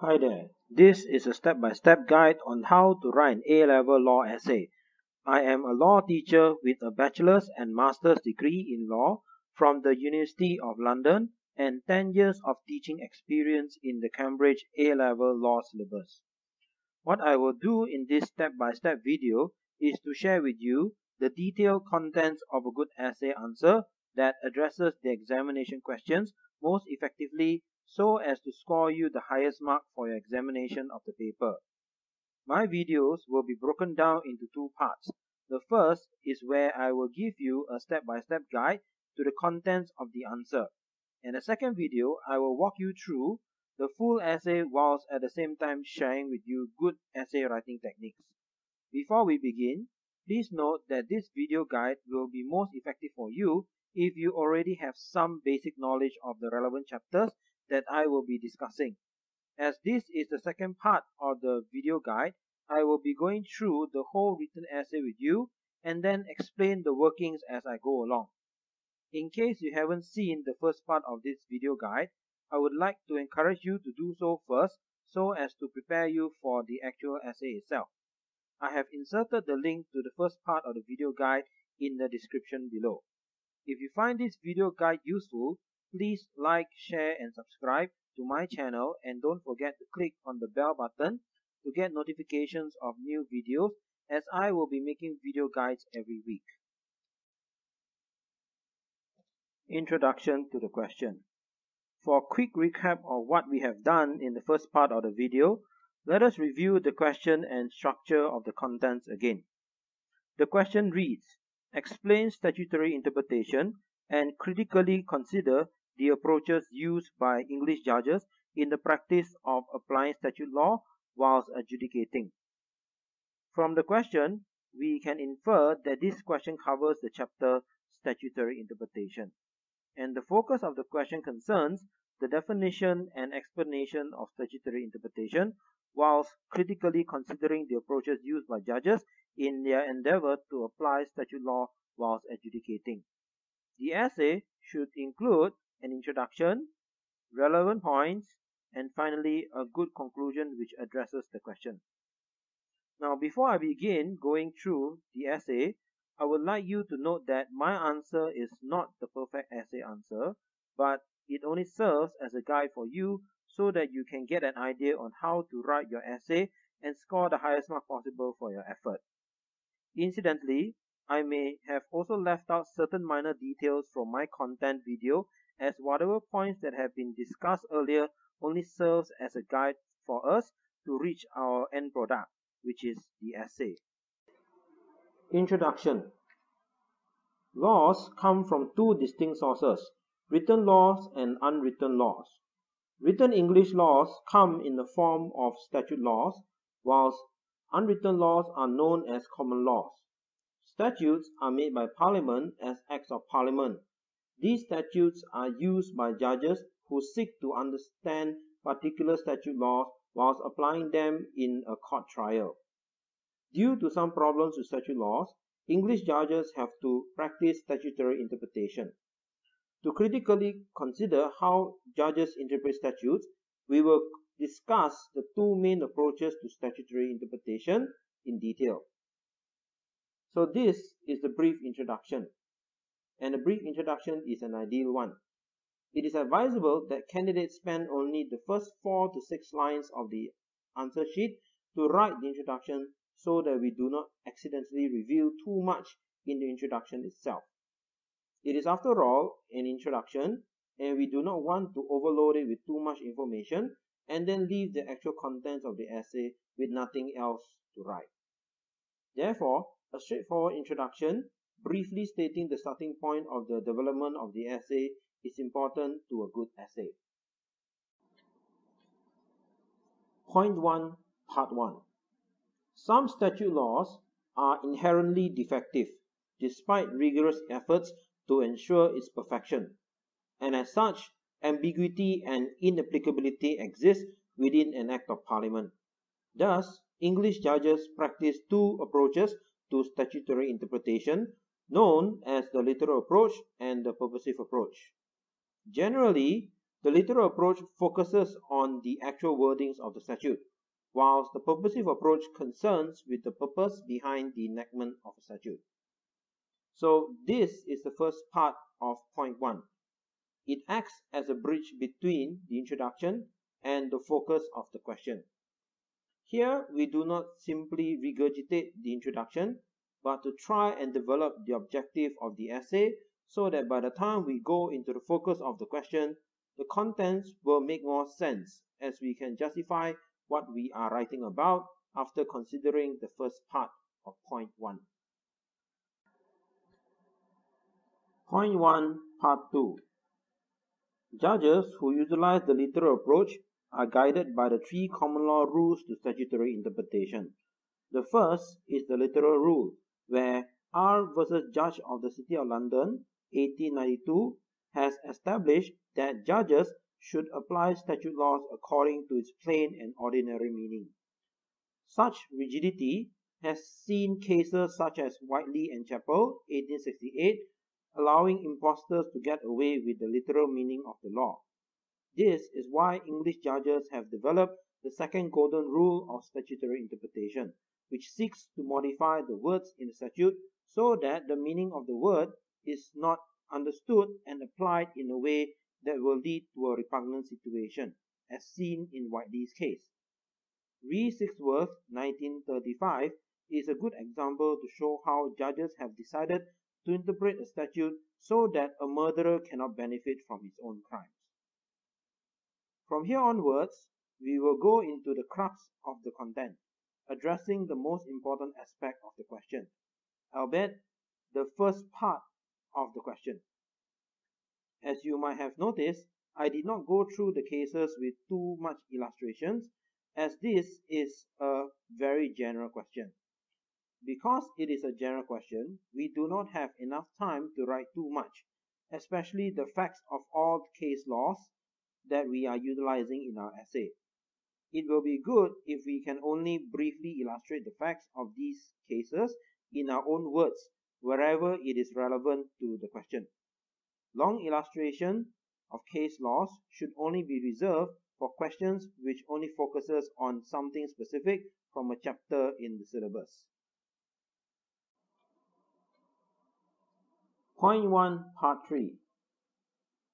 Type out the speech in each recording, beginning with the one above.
Hi there, this is a step-by-step -step guide on how to write an A-level law essay. I am a law teacher with a bachelor's and master's degree in law from the University of London and 10 years of teaching experience in the Cambridge A-level law syllabus. What I will do in this step-by-step -step video is to share with you the detailed contents of a good essay answer that addresses the examination questions most effectively so as to score you the highest mark for your examination of the paper. My videos will be broken down into two parts. The first is where I will give you a step-by-step -step guide to the contents of the answer. In the second video, I will walk you through the full essay whilst at the same time sharing with you good essay writing techniques. Before we begin, please note that this video guide will be most effective for you if you already have some basic knowledge of the relevant chapters that I will be discussing. As this is the second part of the video guide, I will be going through the whole written essay with you and then explain the workings as I go along. In case you haven't seen the first part of this video guide, I would like to encourage you to do so first so as to prepare you for the actual essay itself. I have inserted the link to the first part of the video guide in the description below. If you find this video guide useful, Please like, share and subscribe to my channel and don't forget to click on the bell button to get notifications of new videos as I will be making video guides every week. Introduction to the question. For a quick recap of what we have done in the first part of the video, let us review the question and structure of the contents again. The question reads, explain statutory interpretation and critically consider the approaches used by English judges in the practice of applying statute law whilst adjudicating. From the question, we can infer that this question covers the chapter statutory interpretation. And the focus of the question concerns the definition and explanation of statutory interpretation whilst critically considering the approaches used by judges in their endeavor to apply statute law whilst adjudicating. The essay should include an introduction, relevant points, and finally a good conclusion which addresses the question. Now before I begin going through the essay, I would like you to note that my answer is not the perfect essay answer, but it only serves as a guide for you so that you can get an idea on how to write your essay and score the highest mark possible for your effort. Incidentally, I may have also left out certain minor details from my content video as whatever points that have been discussed earlier only serves as a guide for us to reach our end product, which is the essay. Introduction Laws come from two distinct sources, written laws and unwritten laws. Written English laws come in the form of statute laws, whilst unwritten laws are known as common laws. Statutes are made by Parliament as Acts of Parliament these statutes are used by judges who seek to understand particular statute laws whilst applying them in a court trial. Due to some problems with statute laws, English judges have to practice statutory interpretation. To critically consider how judges interpret statutes, we will discuss the two main approaches to statutory interpretation in detail. So this is the brief introduction and a brief introduction is an ideal one. It is advisable that candidates spend only the first four to six lines of the answer sheet to write the introduction so that we do not accidentally reveal too much in the introduction itself. It is after all an introduction and we do not want to overload it with too much information and then leave the actual contents of the essay with nothing else to write. Therefore, a straightforward introduction briefly stating the starting point of the development of the essay is important to a good essay. Point 1, Part 1. Some statute laws are inherently defective despite rigorous efforts to ensure its perfection, and as such, ambiguity and inapplicability exist within an Act of Parliament. Thus, English judges practice two approaches to statutory interpretation known as the literal approach and the purposive approach. Generally, The literal approach focuses on the actual wordings of the statute, whilst the purposive approach concerns with the purpose behind the enactment of a statute. So this is the first part of point 1. It acts as a bridge between the introduction and the focus of the question. Here we do not simply regurgitate the introduction, but to try and develop the objective of the essay so that by the time we go into the focus of the question, the contents will make more sense as we can justify what we are writing about after considering the first part of point 1. Point 1, Part 2 Judges who utilize the literal approach are guided by the three common law rules to statutory interpretation. The first is the literal rule, where R versus Judge of the City of London, 1892, has established that judges should apply statute laws according to its plain and ordinary meaning. Such rigidity has seen cases such as Whiteley and Chappell, 1868, allowing impostors to get away with the literal meaning of the law. This is why English judges have developed the second golden rule of statutory interpretation, which seeks to modify the words in the statute so that the meaning of the word is not understood and applied in a way that will lead to a repugnant situation, as seen in Whiteley's case. Re Sigsworth, 1935, is a good example to show how judges have decided to interpret a statute so that a murderer cannot benefit from his own crimes. From here onwards, we will go into the crux of the content, addressing the most important aspect of the question, albeit the first part of the question. As you might have noticed, I did not go through the cases with too much illustrations as this is a very general question. Because it is a general question, we do not have enough time to write too much, especially the facts of all case laws that we are utilizing in our essay. It will be good if we can only briefly illustrate the facts of these cases in our own words wherever it is relevant to the question. Long illustration of case laws should only be reserved for questions which only focuses on something specific from a chapter in the syllabus. Point 1, Part 3.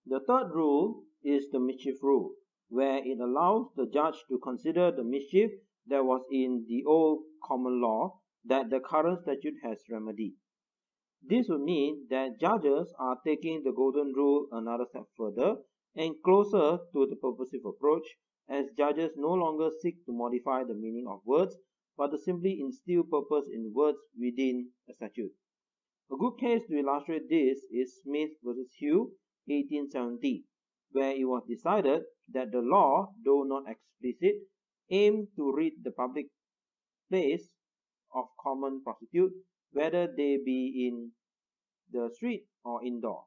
The third rule is the mischief rule, where it allows the judge to consider the mischief that was in the old common law that the current statute has remedied. This would mean that judges are taking the golden rule another step further and closer to the purposive approach as judges no longer seek to modify the meaning of words but to simply instill purpose in words within a statute. A good case to illustrate this is Smith v. Hugh, 1870, where it was decided that the law, though not explicit, aimed to rid the public place of common prostitute, whether they be in the street or indoors.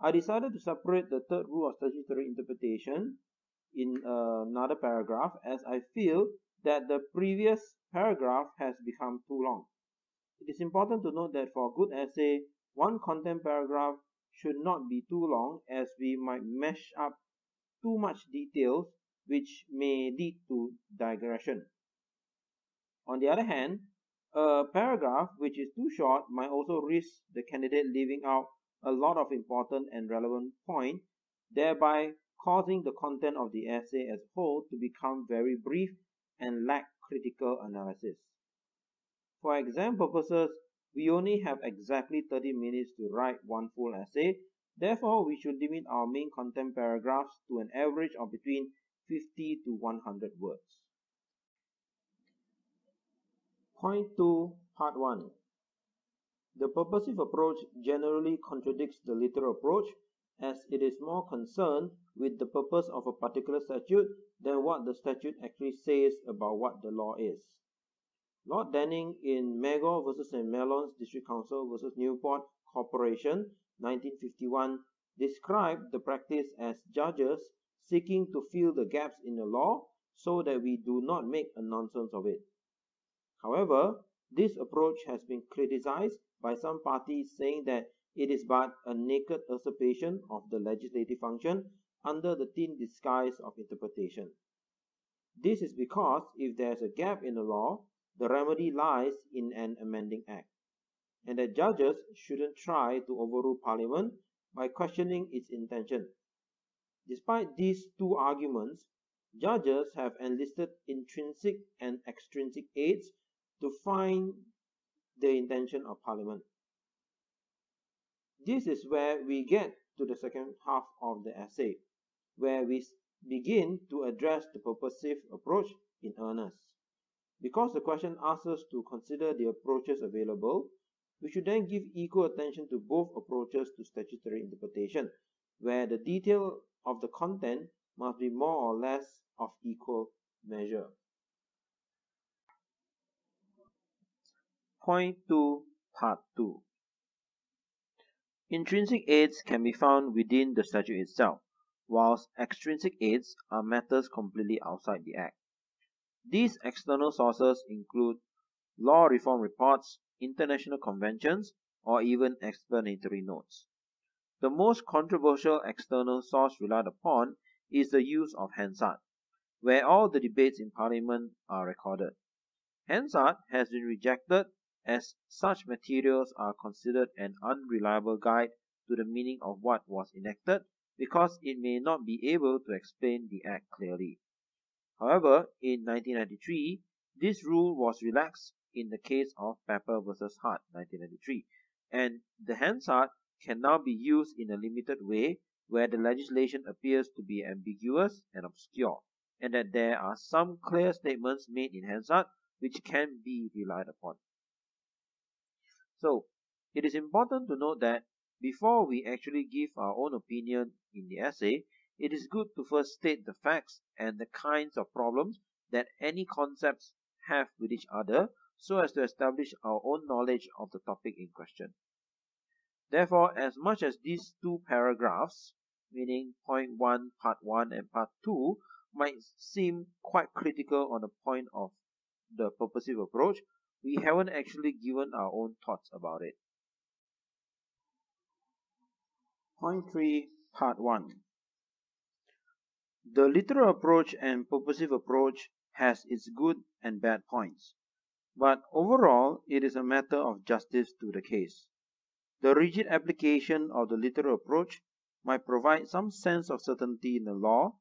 I decided to separate the third rule of statutory interpretation in another paragraph as I feel that the previous paragraph has become too long. It is important to note that for a good essay, one content paragraph should not be too long as we might mash up too much details which may lead to digression. On the other hand, a paragraph which is too short might also risk the candidate leaving out a lot of important and relevant points, thereby causing the content of the essay as a whole to become very brief and lack critical analysis. For exam purposes, we only have exactly 30 minutes to write one full essay. Therefore, we should limit our main content paragraphs to an average of between 50 to 100 words. Point 2, Part 1. The purposive approach generally contradicts the literal approach as it is more concerned with the purpose of a particular statute than what the statute actually says about what the law is. Lord Denning in Magor v. St. Mellons District Council v. Newport Corporation 1951 described the practice as judges seeking to fill the gaps in the law so that we do not make a nonsense of it. However, this approach has been criticized by some parties saying that it is but a naked usurpation of the legislative function under the thin disguise of interpretation. This is because if there is a gap in the law, the remedy lies in an amending act, and that judges shouldn't try to overrule Parliament by questioning its intention. Despite these two arguments, judges have enlisted intrinsic and extrinsic aids to find the intention of Parliament. This is where we get to the second half of the essay, where we begin to address the purposive approach in earnest. Because the question asks us to consider the approaches available, we should then give equal attention to both approaches to statutory interpretation, where the detail of the content must be more or less of equal measure. Point 2, Part 2 Intrinsic aids can be found within the statute itself, whilst extrinsic aids are matters completely outside the Act. These external sources include law reform reports, international conventions, or even explanatory notes. The most controversial external source relied upon is the use of Hansard, where all the debates in Parliament are recorded. Hansard has been rejected as such materials are considered an unreliable guide to the meaning of what was enacted because it may not be able to explain the act clearly. However, in 1993, this rule was relaxed in the case of Pepper v. Hart 1993, and the Hansard can now be used in a limited way where the legislation appears to be ambiguous and obscure, and that there are some clear statements made in Hansard which can be relied upon. So, it is important to note that before we actually give our own opinion in the essay, it is good to first state the facts and the kinds of problems that any concepts have with each other so as to establish our own knowledge of the topic in question. Therefore, as much as these two paragraphs, meaning point 1, part 1 and part 2, might seem quite critical on the point of the purposive approach, we haven't actually given our own thoughts about it. Point 3, Part 1 The literal approach and purposive approach has its good and bad points, but overall it is a matter of justice to the case. The rigid application of the literal approach might provide some sense of certainty in the law,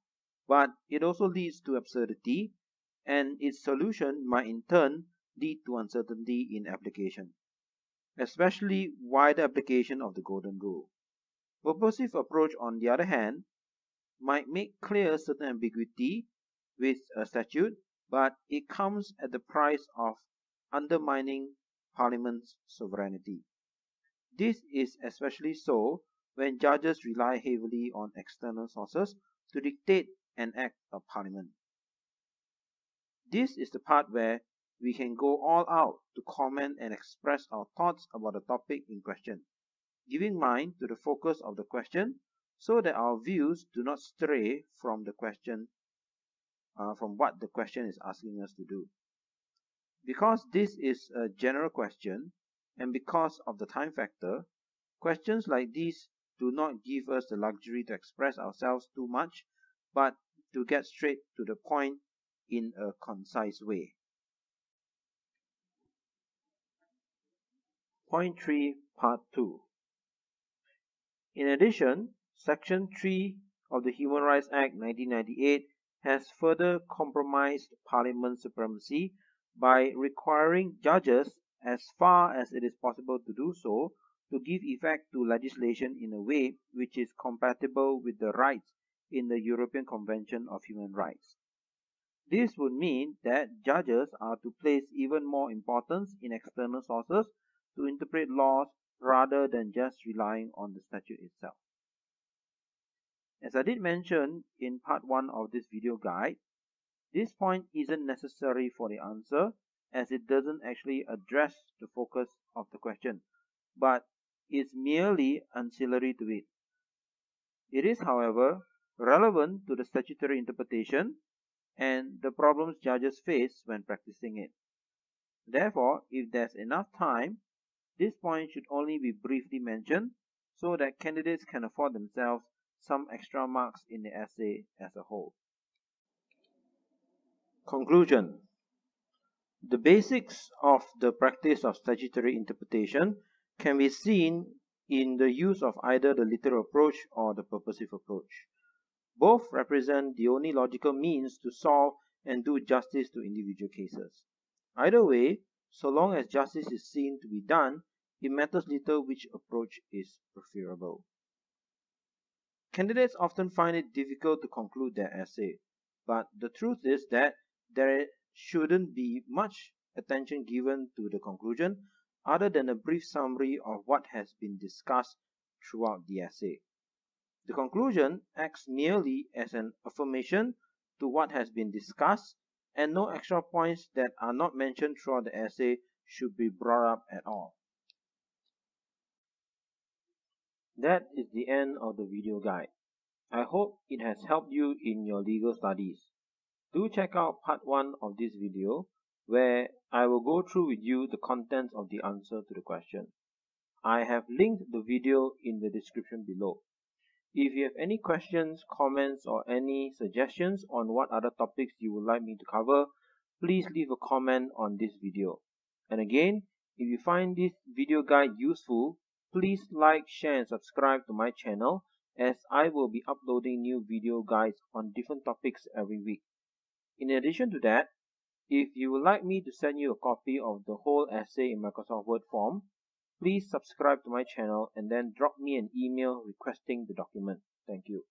but it also leads to absurdity, and its solution might in turn lead to uncertainty in application, especially wider application of the Golden Rule. Purposive approach, on the other hand, might make clear certain ambiguity with a statute, but it comes at the price of undermining Parliament's sovereignty. This is especially so when judges rely heavily on external sources to dictate an act of Parliament. This is the part where we can go all out to comment and express our thoughts about the topic in question, giving mind to the focus of the question so that our views do not stray from the question, uh, from what the question is asking us to do. Because this is a general question, and because of the time factor, questions like these do not give us the luxury to express ourselves too much, but to get straight to the point in a concise way. Point 3, Part 2 In addition, Section 3 of the Human Rights Act 1998 has further compromised Parliament's supremacy by requiring judges, as far as it is possible to do so, to give effect to legislation in a way which is compatible with the rights in the European Convention of Human Rights. This would mean that judges are to place even more importance in external sources to interpret laws rather than just relying on the statute itself. As I did mention in part 1 of this video guide, this point isn't necessary for the answer as it doesn't actually address the focus of the question, but is merely ancillary to it. It is, however, relevant to the statutory interpretation and the problems judges face when practicing it. Therefore, if there's enough time, this point should only be briefly mentioned so that candidates can afford themselves some extra marks in the essay as a whole. Conclusion The basics of the practice of statutory interpretation can be seen in the use of either the literal approach or the purposive approach. Both represent the only logical means to solve and do justice to individual cases. Either way, so long as justice is seen to be done, it matters little which approach is preferable. Candidates often find it difficult to conclude their essay, but the truth is that there shouldn't be much attention given to the conclusion other than a brief summary of what has been discussed throughout the essay. The conclusion acts merely as an affirmation to what has been discussed and no extra points that are not mentioned throughout the essay should be brought up at all. That is the end of the video guide. I hope it has helped you in your legal studies. Do check out part 1 of this video where I will go through with you the contents of the answer to the question. I have linked the video in the description below. If you have any questions, comments or any suggestions on what other topics you would like me to cover, please leave a comment on this video. And again, if you find this video guide useful, please like, share and subscribe to my channel as I will be uploading new video guides on different topics every week. In addition to that, if you would like me to send you a copy of the whole essay in Microsoft Word form, please subscribe to my channel and then drop me an email requesting the document. Thank you.